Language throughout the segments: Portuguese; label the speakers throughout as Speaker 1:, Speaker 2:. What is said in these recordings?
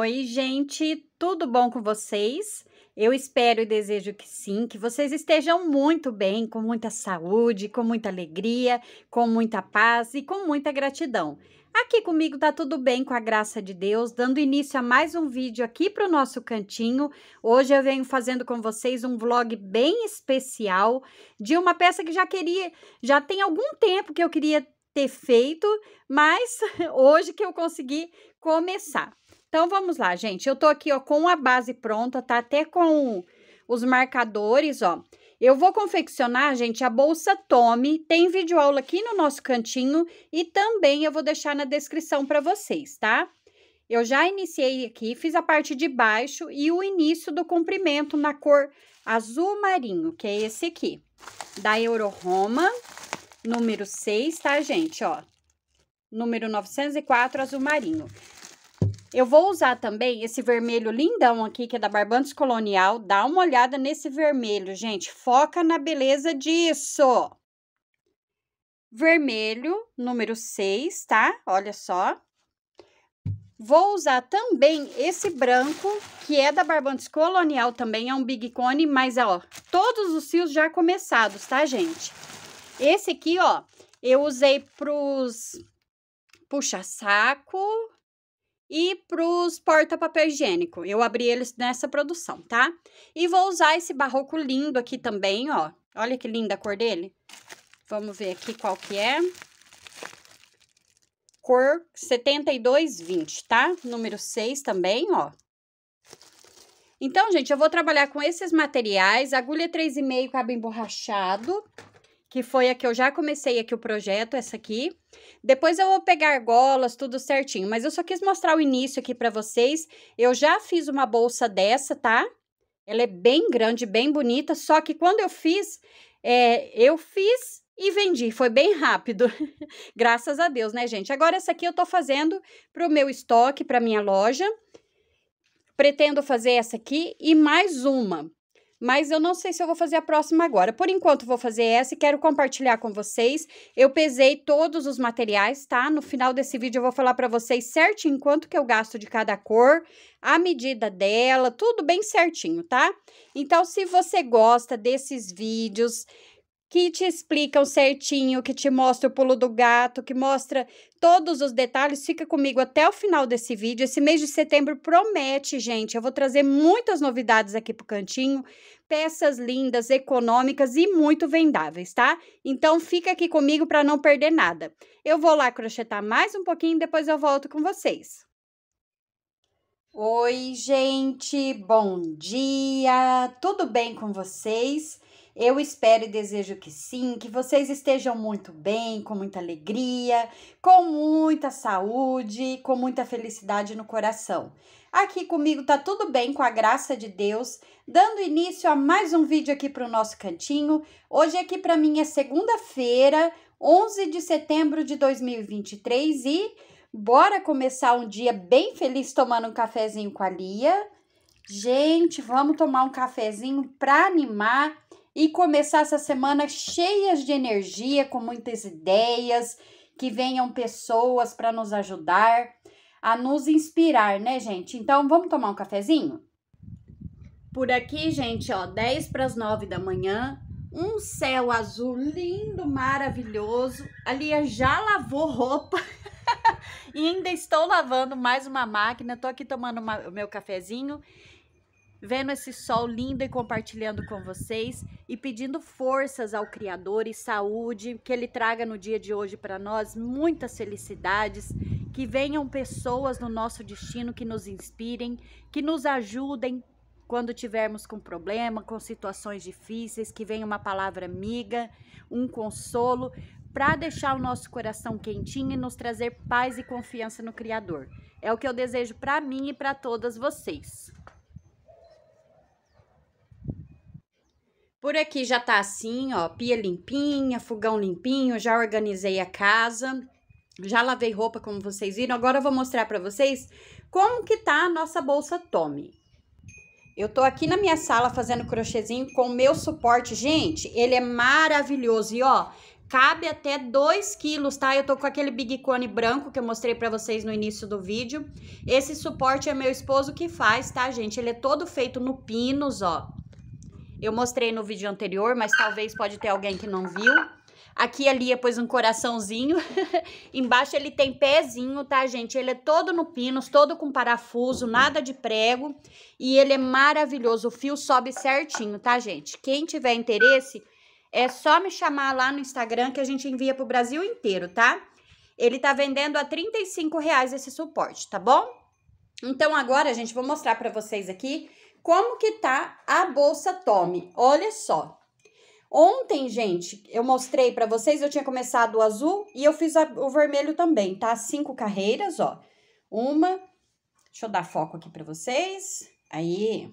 Speaker 1: Oi, gente, tudo bom com vocês? Eu espero e desejo que sim, que vocês estejam muito bem, com muita saúde, com muita alegria, com muita paz e com muita gratidão. Aqui comigo tá tudo bem, com a graça de Deus, dando início a mais um vídeo aqui para o nosso cantinho. Hoje eu venho fazendo com vocês um vlog bem especial de uma peça que já queria, já tem algum tempo que eu queria ter feito, mas hoje que eu consegui começar. Então, vamos lá, gente. Eu tô aqui, ó, com a base pronta, tá? Até com os marcadores, ó. Eu vou confeccionar, gente, a bolsa Tome. Tem vídeo aula aqui no nosso cantinho e também eu vou deixar na descrição para vocês, tá? Eu já iniciei aqui, fiz a parte de baixo e o início do comprimento na cor azul marinho, que é esse aqui. Da Euro Roma, número 6, tá, gente? Ó, número 904, azul marinho. Eu vou usar também esse vermelho lindão aqui, que é da Barbantes Colonial. Dá uma olhada nesse vermelho, gente. Foca na beleza disso. Vermelho, número 6, tá? Olha só. Vou usar também esse branco, que é da Barbantes Colonial também, é um Big Cone, mas, ó, todos os fios já começados, tá, gente? Esse aqui, ó, eu usei pros puxa-saco, e para os porta-papel higiênico. Eu abri eles nessa produção, tá? E vou usar esse barroco lindo aqui também, ó. Olha que linda a cor dele. Vamos ver aqui qual que é. Cor 7220, tá? Número 6 também, ó. Então, gente, eu vou trabalhar com esses materiais. Agulha 3,5 cabe emborrachado que foi a que eu já comecei aqui o projeto, essa aqui. Depois eu vou pegar argolas, tudo certinho, mas eu só quis mostrar o início aqui para vocês. Eu já fiz uma bolsa dessa, tá? Ela é bem grande, bem bonita, só que quando eu fiz, é, eu fiz e vendi, foi bem rápido, graças a Deus, né, gente? Agora essa aqui eu tô fazendo pro meu estoque, pra minha loja. Pretendo fazer essa aqui e mais uma mas eu não sei se eu vou fazer a próxima agora. Por enquanto, vou fazer essa e quero compartilhar com vocês. Eu pesei todos os materiais, tá? No final desse vídeo eu vou falar para vocês certinho quanto que eu gasto de cada cor, a medida dela, tudo bem certinho, tá? Então, se você gosta desses vídeos que te explicam certinho, que te mostra o pulo do gato, que mostra todos os detalhes. Fica comigo até o final desse vídeo. Esse mês de setembro promete, gente. Eu vou trazer muitas novidades aqui pro cantinho, peças lindas, econômicas e muito vendáveis, tá? Então fica aqui comigo para não perder nada. Eu vou lá crochetar mais um pouquinho e depois eu volto com vocês. Oi, gente, bom dia! Tudo bem com vocês? Eu espero e desejo que sim, que vocês estejam muito bem, com muita alegria, com muita saúde, com muita felicidade no coração. Aqui comigo tá tudo bem, com a graça de Deus, dando início a mais um vídeo aqui para o nosso cantinho. Hoje aqui para mim é segunda-feira, 11 de setembro de 2023 e bora começar um dia bem feliz tomando um cafezinho com a Lia. Gente, vamos tomar um cafezinho para animar e começar essa semana cheias de energia, com muitas ideias, que venham pessoas para nos ajudar, a nos inspirar, né, gente? Então, vamos tomar um cafezinho? Por aqui, gente, ó, 10 para as 9 da manhã, um céu azul lindo, maravilhoso. A Lia já lavou roupa e ainda estou lavando mais uma máquina. Tô aqui tomando uma, o meu cafezinho vendo esse sol lindo e compartilhando com vocês e pedindo forças ao Criador e saúde, que Ele traga no dia de hoje para nós muitas felicidades, que venham pessoas no nosso destino que nos inspirem, que nos ajudem quando tivermos com problema, com situações difíceis, que venha uma palavra amiga, um consolo, para deixar o nosso coração quentinho e nos trazer paz e confiança no Criador. É o que eu desejo para mim e para todas vocês. Por aqui já tá assim, ó, pia limpinha, fogão limpinho, já organizei a casa, já lavei roupa, como vocês viram. Agora eu vou mostrar para vocês como que tá a nossa bolsa Tommy. Eu tô aqui na minha sala fazendo crochêzinho com o meu suporte. Gente, ele é maravilhoso. E ó, cabe até 2 quilos, tá? Eu tô com aquele Big Cone branco que eu mostrei pra vocês no início do vídeo. Esse suporte é meu esposo que faz, tá, gente? Ele é todo feito no pinos, ó. Eu mostrei no vídeo anterior, mas talvez pode ter alguém que não viu. Aqui a Lia pôs um coraçãozinho. Embaixo ele tem pezinho, tá, gente? Ele é todo no pinos, todo com parafuso, nada de prego. E ele é maravilhoso. O fio sobe certinho, tá, gente? Quem tiver interesse, é só me chamar lá no Instagram que a gente envia pro Brasil inteiro, tá? Ele tá vendendo a 35 reais esse suporte, tá bom? Então, agora, gente, vou mostrar pra vocês aqui como que tá a bolsa Tommy. Olha só. Ontem, gente, eu mostrei para vocês, eu tinha começado o azul e eu fiz a, o vermelho também, tá? Cinco carreiras, ó. Uma, deixa eu dar foco aqui para vocês. Aí,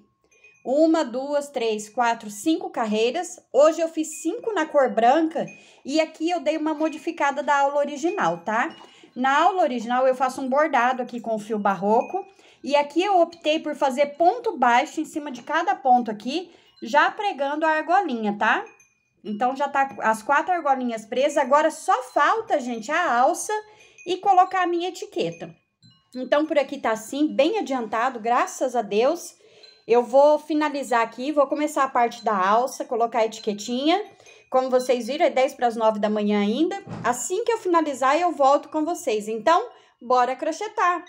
Speaker 1: uma, duas, três, quatro, cinco carreiras. Hoje eu fiz cinco na cor branca e aqui eu dei uma modificada da aula original, tá? Na aula original eu faço um bordado aqui com o fio barroco e aqui eu optei por fazer ponto baixo em cima de cada ponto aqui, já pregando a argolinha, tá? Então, já tá as quatro argolinhas presas. Agora, só falta, gente, a alça e colocar a minha etiqueta. Então, por aqui tá assim, bem adiantado, graças a Deus. Eu vou finalizar aqui, vou começar a parte da alça, colocar a etiquetinha. Como vocês viram, é 10 para as 9 da manhã ainda. Assim que eu finalizar, eu volto com vocês. Então, bora crochetar!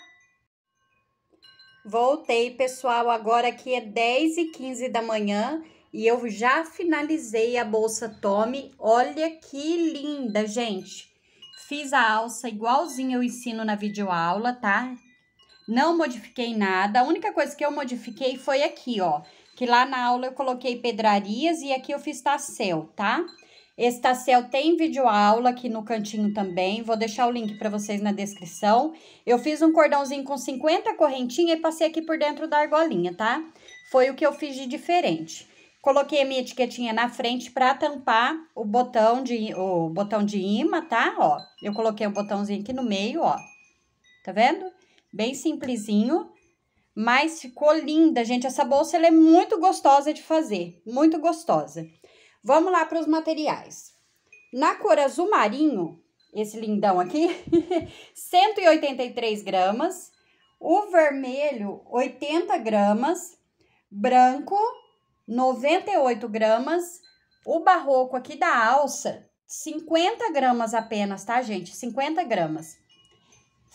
Speaker 1: Voltei, pessoal, agora aqui é 10 e 15 da manhã e eu já finalizei a bolsa Tommy. Olha que linda, gente. Fiz a alça igualzinho eu ensino na videoaula, tá? Não modifiquei nada. A única coisa que eu modifiquei foi aqui, ó. Que lá na aula eu coloquei pedrarias e aqui eu fiz tassel, tá? Esse tassel tem videoaula aqui no cantinho também. Vou deixar o link para vocês na descrição. Eu fiz um cordãozinho com 50 correntinhas e passei aqui por dentro da argolinha, tá? Foi o que eu fiz de diferente. Coloquei a minha etiquetinha na frente para tampar o botão de o botão de imã, tá? Ó, eu coloquei o um botãozinho aqui no meio, ó. Tá vendo? Bem simplesinho, mas ficou linda, gente. Essa bolsa ela é muito gostosa de fazer, muito gostosa. Vamos lá para os materiais. Na cor azul marinho, esse lindão aqui, 183 gramas. O vermelho, 80 gramas. Branco, 98 gramas. O barroco aqui da alça, 50 gramas apenas, tá, gente? 50 gramas.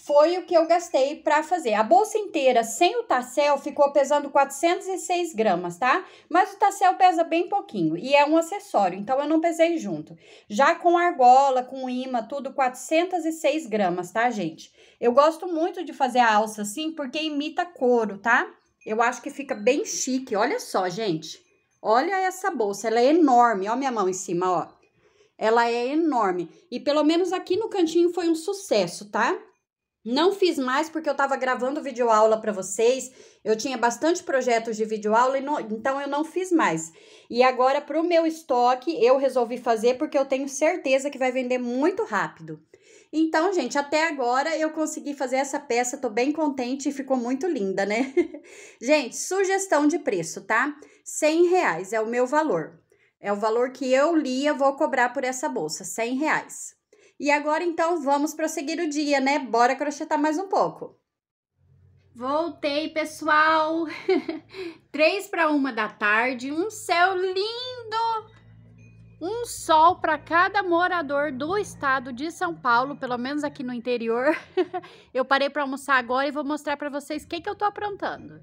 Speaker 1: Foi o que eu gastei para fazer. A bolsa inteira, sem o tassel, ficou pesando 406 gramas, tá? Mas o tassel pesa bem pouquinho e é um acessório, então eu não pesei junto. Já com argola, com imã, tudo 406 gramas, tá, gente? Eu gosto muito de fazer a alça assim porque imita couro, tá? Eu acho que fica bem chique. Olha só, gente. Olha essa bolsa, ela é enorme. Ó minha mão em cima, ó. Ela é enorme. E pelo menos aqui no cantinho foi um sucesso, tá? Não fiz mais porque eu tava gravando videoaula para vocês. Eu tinha bastante projetos de videoaula, e não, então eu não fiz mais. E agora, pro meu estoque, eu resolvi fazer porque eu tenho certeza que vai vender muito rápido. Então, gente, até agora eu consegui fazer essa peça, tô bem contente e ficou muito linda, né? gente, sugestão de preço, tá? 100 reais é o meu valor. É o valor que eu, Lia, vou cobrar por essa bolsa, 100 reais. E agora, então, vamos prosseguir o dia, né? Bora crochetar mais um pouco. Voltei, pessoal! Três para uma da tarde, um céu lindo! um sol para cada morador do estado de São Paulo, pelo menos aqui no interior. eu parei para almoçar agora e vou mostrar para vocês o que, que eu tô aprontando.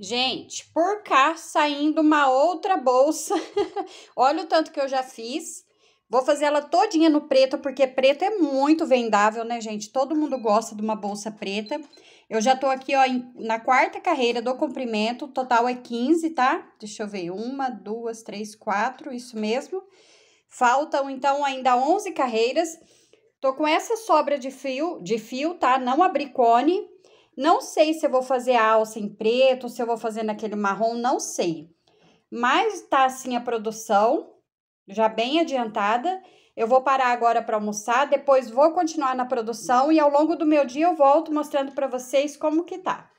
Speaker 1: Gente, por cá saindo uma outra bolsa. Olha o tanto que eu já fiz. Vou fazer ela todinha no preto, porque preto é muito vendável, né, gente? Todo mundo gosta de uma bolsa preta. Eu já tô aqui, ó, em, na quarta carreira do comprimento, total é 15, tá? Deixa eu ver, uma, duas, três, quatro, isso mesmo. Faltam, então, ainda 11 carreiras. Tô com essa sobra de fio, de fio, tá? Não abri cone. Não sei se eu vou fazer a alça em preto, se eu vou fazer naquele marrom, não sei. Mas tá assim a produção já bem adiantada. Eu vou parar agora para almoçar, depois vou continuar na produção e ao longo do meu dia eu volto mostrando para vocês como que tá.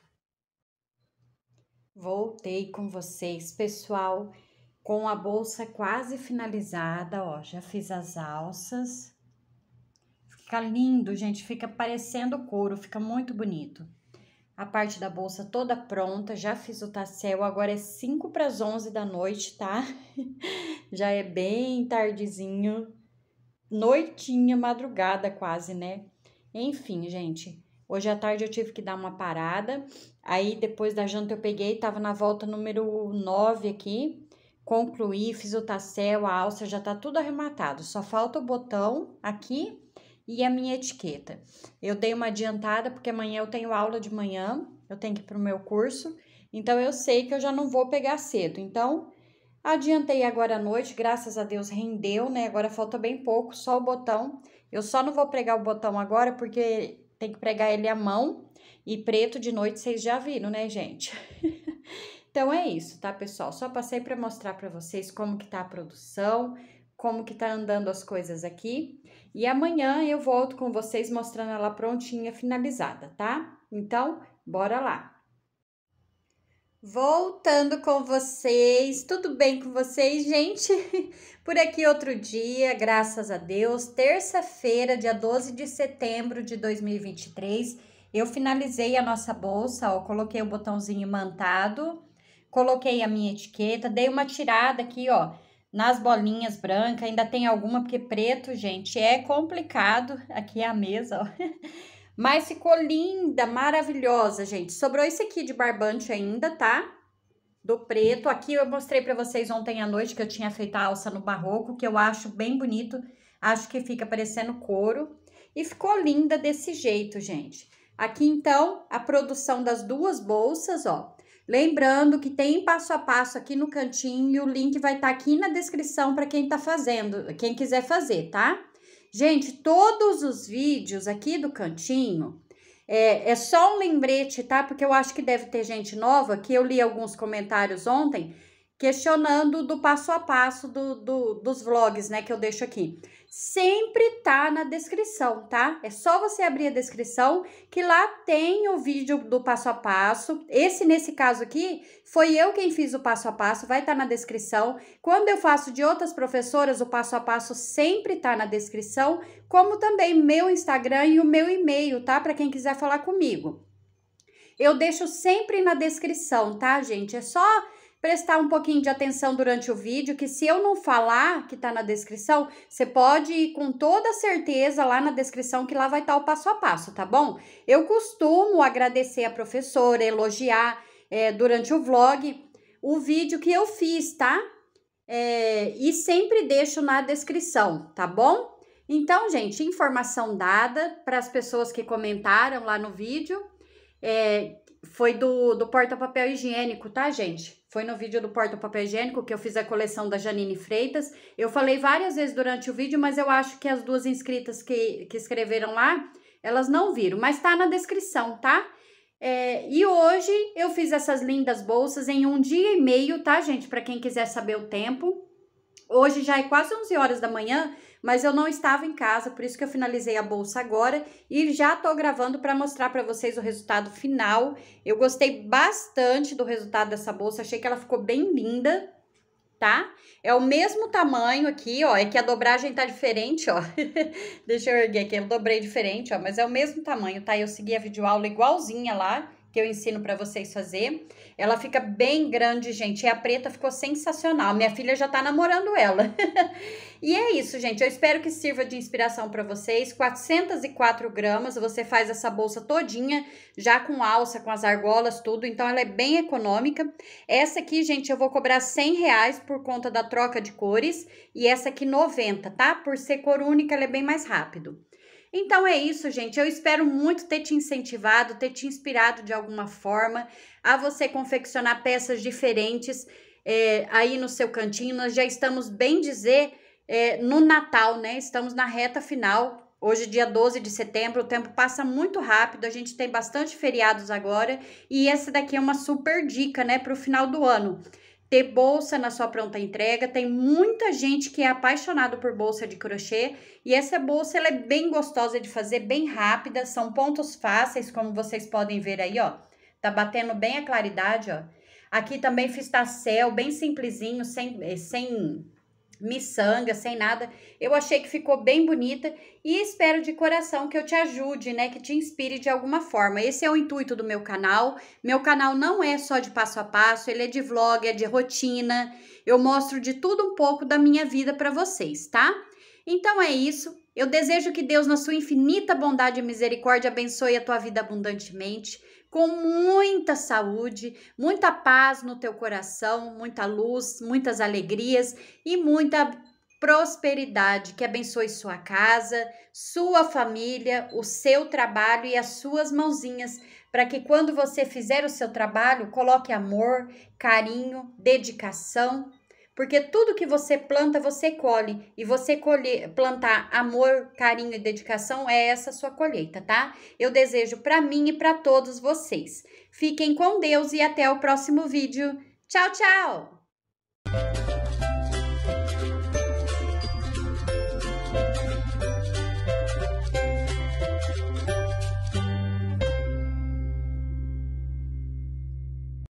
Speaker 1: Voltei com vocês, pessoal. com a bolsa quase finalizada, ó, já fiz as alças. Fica lindo, gente, fica parecendo couro, fica muito bonito. A parte da bolsa toda pronta, já fiz o tassel, agora é 5 para as 11 da noite, tá? já é bem tardezinho, noitinha, madrugada quase, né? Enfim, gente, hoje à tarde eu tive que dar uma parada, aí depois da janta eu peguei, tava na volta número 9 aqui, concluí, fiz o tassel, a alça já tá tudo arrematado, só falta o botão aqui e a minha etiqueta. Eu dei uma adiantada porque amanhã eu tenho aula de manhã, eu tenho que ir pro meu curso, então eu sei que eu já não vou pegar cedo. Então, adiantei agora à noite, graças a Deus rendeu, né? Agora falta bem pouco, só o botão. Eu só não vou pregar o botão agora porque tem que pregar ele à mão e preto de noite vocês já viram, né, gente? então é isso, tá, pessoal? Só passei para mostrar para vocês como que tá a produção, como que tá andando as coisas aqui. E amanhã eu volto com vocês mostrando ela prontinha, finalizada, tá? Então, bora lá! Voltando com vocês, tudo bem com vocês, gente? Por aqui outro dia, graças a Deus, terça-feira, dia 12 de setembro de 2023, eu finalizei a nossa bolsa, ó, coloquei o botãozinho imantado, coloquei a minha etiqueta, dei uma tirada aqui, ó, nas bolinhas brancas, ainda tem alguma, porque preto, gente, é complicado. Aqui é a mesa, ó. Mas ficou linda, maravilhosa, gente. Sobrou esse aqui de barbante ainda, tá? Do preto. Aqui eu mostrei pra vocês ontem à noite que eu tinha feito a alça no barroco, que eu acho bem bonito. Acho que fica parecendo couro. E ficou linda desse jeito, gente. Aqui, então, a produção das duas bolsas, ó. Lembrando que tem passo a passo aqui no cantinho e o link vai estar tá aqui na descrição para quem tá fazendo, quem quiser fazer, tá? Gente, todos os vídeos aqui do cantinho é, é só um lembrete, tá? Porque eu acho que deve ter gente nova, que eu li alguns comentários ontem questionando do passo a passo do, do, dos vlogs, né, que eu deixo aqui. Sempre tá na descrição, tá? É só você abrir a descrição que lá tem o vídeo do passo a passo. Esse, nesse caso aqui, foi eu quem fiz o passo a passo, vai estar tá na descrição. Quando eu faço de outras professoras, o passo a passo sempre tá na descrição, como também meu Instagram e o meu e-mail, tá? Para quem quiser falar comigo. Eu deixo sempre na descrição, tá, gente? É só prestar um pouquinho de atenção durante o vídeo, que se eu não falar, que tá na descrição, você pode ir com toda certeza lá na descrição, que lá vai estar tá o passo a passo, tá bom? Eu costumo agradecer a professora, elogiar é, durante o vlog o vídeo que eu fiz, tá? É, e sempre deixo na descrição, tá bom? Então, gente, informação dada para as pessoas que comentaram lá no vídeo. É, foi do, do porta-papel higiênico, tá, gente? Foi no vídeo do porta-papel higiênico que eu fiz a coleção da Janine Freitas. Eu falei várias vezes durante o vídeo, mas eu acho que as duas inscritas que, que escreveram lá, elas não viram, mas tá na descrição, tá? É, e hoje eu fiz essas lindas bolsas em um dia e meio, tá, gente? Para quem quiser saber o tempo. Hoje já é quase 11 horas da manhã, mas eu não estava em casa, por isso que eu finalizei a bolsa agora e já tô gravando para mostrar para vocês o resultado final. Eu gostei bastante do resultado dessa bolsa, achei que ela ficou bem linda, tá? É o mesmo tamanho aqui, ó, é que a dobragem tá diferente, ó. Deixa eu erguer aqui, eu dobrei diferente, ó, mas é o mesmo tamanho, tá? Eu segui a videoaula igualzinha lá, que eu ensino para vocês fazer. Ela fica bem grande, gente. E a preta ficou sensacional. Minha filha já tá namorando ela. e é isso, gente. Eu espero que sirva de inspiração para vocês. 404 gramas. Você faz essa bolsa todinha, já com alça, com as argolas, tudo. Então, ela é bem econômica. Essa aqui, gente, eu vou cobrar 100 reais por conta da troca de cores. E essa aqui, 90, tá? Por ser cor única, ela é bem mais rápido. Então é isso, gente. Eu espero muito ter te incentivado, ter te inspirado de alguma forma a você confeccionar peças diferentes é, aí no seu cantinho. Nós já estamos, bem dizer, é, no Natal, né? Estamos na reta final. Hoje, dia 12 de setembro, o tempo passa muito rápido, a gente tem bastante feriados agora, e essa daqui é uma super dica, né, para o final do ano ter bolsa na sua pronta entrega. Tem muita gente que é apaixonado por bolsa de crochê e essa bolsa ela é bem gostosa de fazer, bem rápida, são pontos fáceis, como vocês podem ver aí, ó. Tá batendo bem a claridade, ó. Aqui também fiz tacel, bem simplesinho, sem, eh, sem miçanga, sem nada. Eu achei que ficou bem bonita e espero de coração que eu te ajude, né, que te inspire de alguma forma. Esse é o intuito do meu canal. Meu canal não é só de passo a passo, ele é de vlog, é de rotina. Eu mostro de tudo um pouco da minha vida para vocês, tá? Então é isso. Eu desejo que Deus, na sua infinita bondade e misericórdia, abençoe a tua vida abundantemente com muita saúde, muita paz no teu coração, muita luz, muitas alegrias e muita prosperidade. Que abençoe sua casa, sua família, o seu trabalho e as suas mãozinhas, para que quando você fizer o seu trabalho, coloque amor, carinho, dedicação porque tudo que você planta, você colhe. E você colher, plantar amor, carinho e dedicação é essa sua colheita, tá? Eu desejo para mim e para todos vocês. Fiquem com Deus e até o próximo vídeo. Tchau, tchau!